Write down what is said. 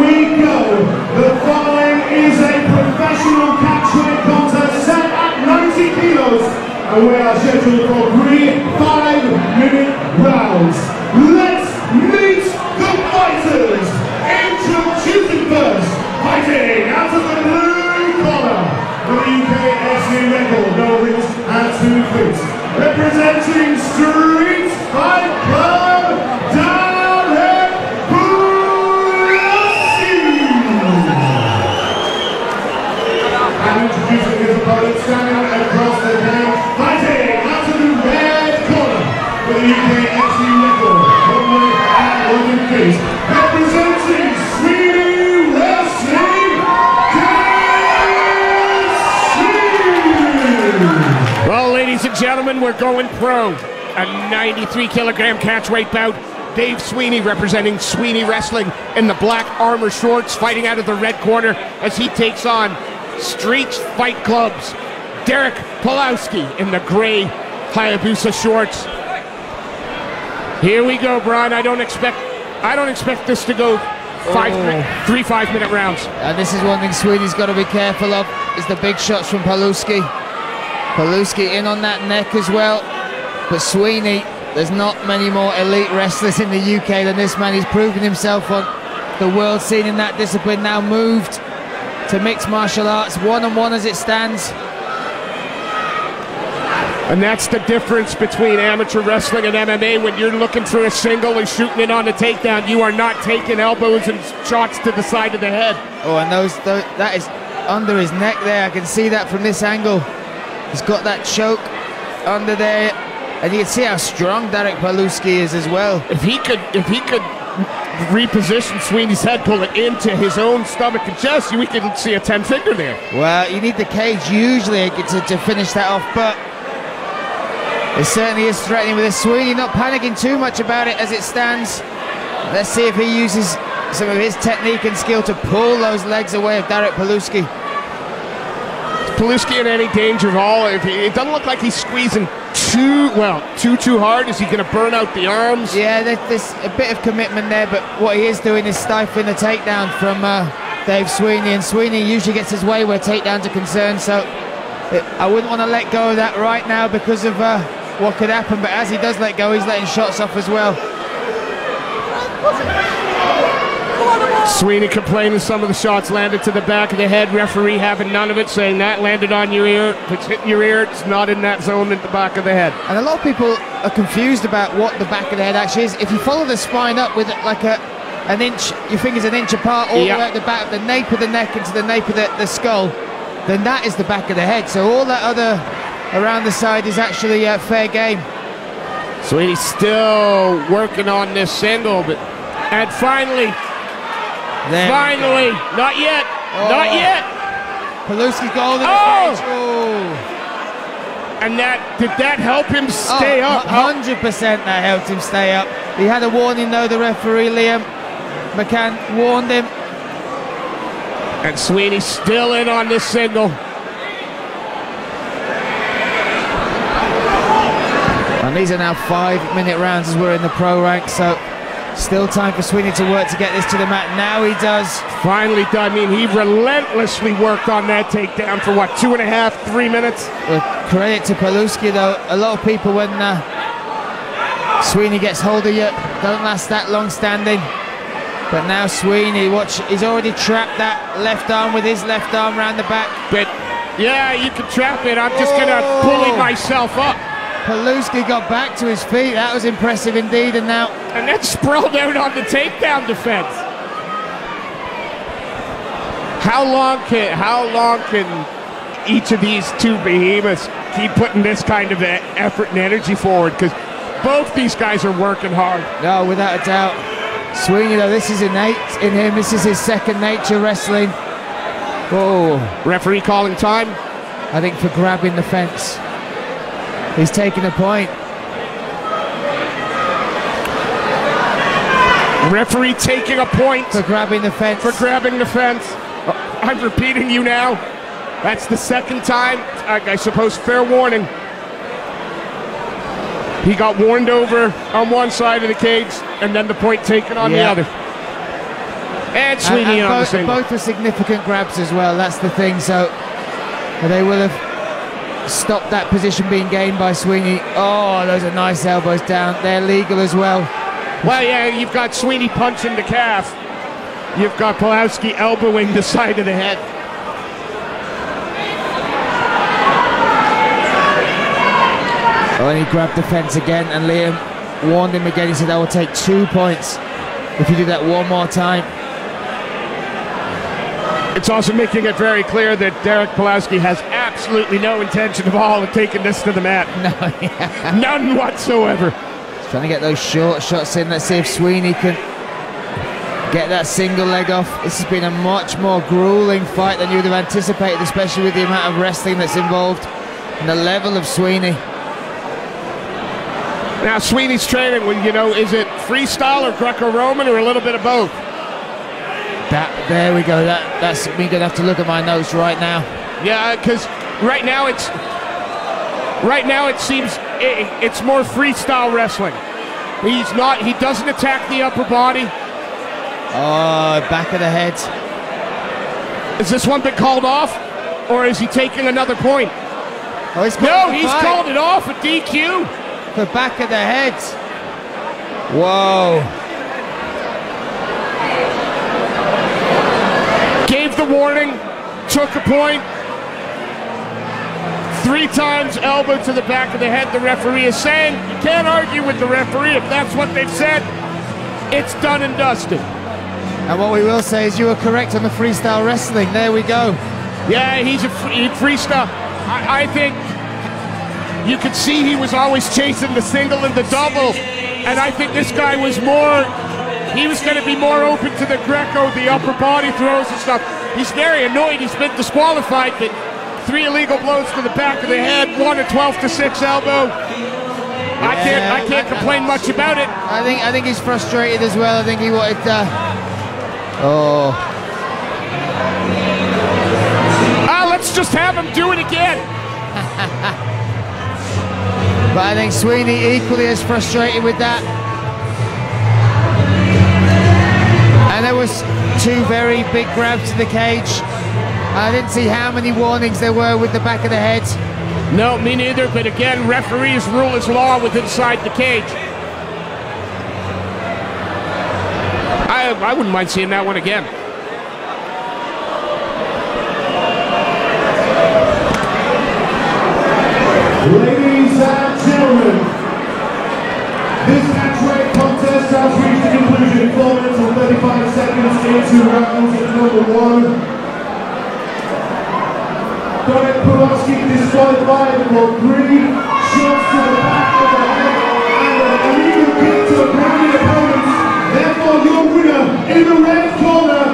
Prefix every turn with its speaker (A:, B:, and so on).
A: we go. The following is a professional catchweight contest set at 90 kilos, and we are scheduled for
B: gentlemen, we're going pro. A 93 kilogram catchweight bout. Dave Sweeney representing Sweeney Wrestling in the black armor shorts, fighting out of the red corner as he takes on Streets Fight Club's Darek Pulaski in the gray Hayabusa shorts. Here we go, Brian. I don't expect, I don't expect this to go five,
C: Oh.
B: three five-minute rounds.
C: And this is one thing Sweeney's got to be careful of, is the big shots from Pulaski. Pulaski in on that neck as well. But Sweeney, there's not many more elite wrestlers in the UK than this man. He's proven himself on the world scene in that discipline, now moved to mixed martial arts, one-on-one as it stands.
B: And that's the difference between amateur wrestling and MMA. When you're looking for a single and shooting it on the takedown, you are not taking elbows and shots to the side of the head.
C: Oh, and those, those that is under his neck there. I can see that from this angle. He's got that choke under there, and you can see how strong Darek Pulaski is as well.
B: If he could, if he could reposition Sweeney's head, pull it into his own stomach and chest, we could see a ten finger there.
C: Well, you need the cage usually to, to finish that off, but it certainly is threatening with this. Sweeney not panicking too much about it as it stands. Let's see if he uses some of his technique and skill to pull those legs away of Darek Pulaski.
B: Is Pulaski in any danger at all? If he, it doesn't look like he's squeezing too well, too too hard. Is he going to burn out the arms?
C: Yeah, there's a bit of commitment there, but what he is doing is stifling the takedown from uh, Dave Sweeney, and Sweeney usually gets his way where takedowns are concerned, so it, I wouldn't want to let go of that right now because of uh, what could happen, but as he does let go, he's letting shots off as well.
B: Sweeney complaining some of the shots landed to the back of the head. Referee having none of it, saying that landed on your ear. If it's hitting your ear, it's not in that zone at the back of the head.
C: And a lot of people are confused about what the back of the head actually is. If you follow the spine up with like a an inch, your fingers an inch apart, all
B: Yeah.
C: the way at the back, of the nape of the neck into the nape of the, the skull, then that is the back of the head. So all that other around the side is actually uh, fair game.
B: Sweeney's still working on this single, but and finally,
C: There
B: finally, not yet, not
C: Oh.
B: yet.
C: Pulaski's got all the
B: Oh!
C: Oh.
B: And that did that help him oh, stay
C: oh,
B: up?
C: Hundred percent that helped him stay up. He had a warning though. The referee Liam McCann warned him.
B: And Sweeney's still in on this single.
C: And these are now five-minute rounds as we're in the pro ranks. So still time for Sweeney to work to get this to the mat. Now he does.
B: Finally done. I mean, he relentlessly worked on that takedown for what, two and a half, three minutes?
C: Well, credit to Pulaski though. A lot of people when uh, Sweeney gets hold of you don't last that long standing. But now Sweeney, watch, he's already trapped that left arm with his left arm round the back.
B: But yeah, you can trap it. I'm just gonna
C: pull
B: bully myself up.
C: Pulaski got back to his feet. That was impressive indeed. And now
B: And then sprawled out on the takedown defense. How long can how long can each of these two behemoths keep putting this kind of effort and energy forward? Because both these guys are working hard.
C: No, without a doubt. Sweeney, though, this is innate in him. This is his second nature wrestling. Oh,
B: Referee calling time.
C: I think for grabbing the fence. He's taking a point.
B: Referee taking a point
C: For grabbing the fence.
B: for grabbing the fence. Uh, I'm repeating you now. That's the second time. I, I suppose fair warning. He got warned over on one side of the cage, and then the point taken on
C: Yeah.
B: the other. And Sweeney
C: and,
B: on the
C: both, both were significant grabs as well. That's the thing. So they will have stopped that position being gained by Sweeney. Oh, those are nice elbows down. They're legal as well.
B: Well, yeah, you've got Sweeney punching the calf. You've got Pawlowski elbowing the side of the head.
C: Oh, and he grabbed the fence again, and Liam warned him again. He said, I will take two points if you do that one more time.
B: It's also making it very clear that Darek Pawlowski has absolutely no intention of all of taking this to the mat.
C: No, yeah.
B: None whatsoever.
C: Trying to get those short shots in. Let's see if Sweeney can get that single leg off. This has been a much more grueling fight than you would have anticipated, especially with the amount of wrestling that's involved and the level of Sweeney.
B: Now, Sweeney's training, well, you know, is it freestyle or Greco-Roman or a little bit of both?
C: That there we go. That that's me gonna have to look at my notes right now.
B: Yeah, because right now it's right now it seems it, it's more freestyle wrestling. He's not. He doesn't attack the upper body.
C: Oh, back of the head.
B: Is this one been called off, or is he taking another point?
C: Oh, he's
B: No,
C: called
B: he's
C: fight
B: called it off a DQ.
C: the back of the head. Whoa.
B: Gave the warning, took a point. Three times elbow to the back of the head. The referee is saying you can't argue with the referee if that's what they've said. It's done and dusted.
C: And what we will say is you were correct on the freestyle wrestling. There we go.
B: Yeah, he's a free, freestyle. Uh, I, I think you could see he was always chasing the single and the double, and I think this guy was more. He was going to be more open to the Greco, the upper body throws and stuff. He's very annoyed. He's been disqualified, but three illegal blows to the back of the head, one a 12 to six elbow. I can't. I can't complain much about it.
C: I think I think he's frustrated as well. I think he wanted. Uh, oh,
B: Ah, let's just have him do it again.
C: but I think Sweeney equally as frustrated with that. And there was two very big grabs to the cage. I didn't see how many warnings there were with the back of the head.
B: No, me neither. But again, referees rule is law with inside the cage. I, I wouldn't mind seeing that one again.
A: Ladies and gentlemen, this catchweight contest has reached a conclusion. 4 minutes and 35 seconds into round number one. Darek Pulaski disqualified for three
B: shots to the back of the head and an illegal kick to a grounded opponent. Therefore, your winner in the red corner